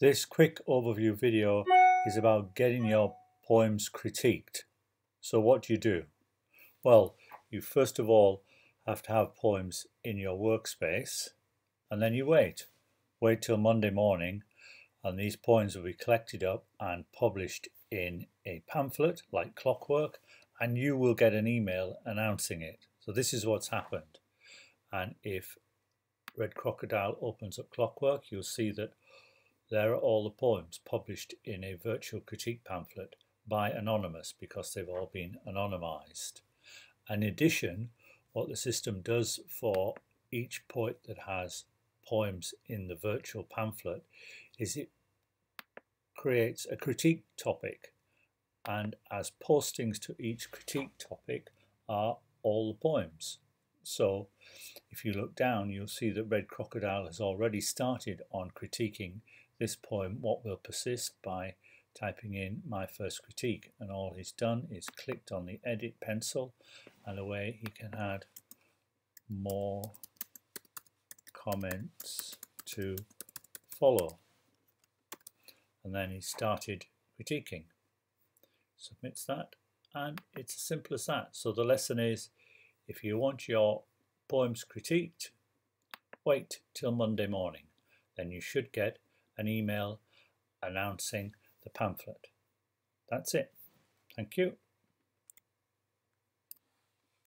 This quick overview video is about getting your poems critiqued. So what do you do? Well, you first of all have to have poems in your workspace and then you wait. Wait till Monday morning and these poems will be collected up and published in a pamphlet like clockwork and you will get an email announcing it. So this is what's happened. And if Red Crocodile opens up clockwork, you'll see that there are all the poems published in a virtual critique pamphlet by Anonymous because they've all been anonymized. In addition, what the system does for each poet that has poems in the virtual pamphlet is it creates a critique topic and as postings to each critique topic are all the poems. So if you look down, you'll see that Red Crocodile has already started on critiquing this poem, What Will Persist, by typing in my first critique. And all he's done is clicked on the edit pencil and away he can add more comments to follow. And then he started critiquing. Submits that and it's as simple as that. So the lesson is if you want your poems critiqued, wait till Monday morning. Then you should get an email announcing the pamphlet. That's it. Thank you.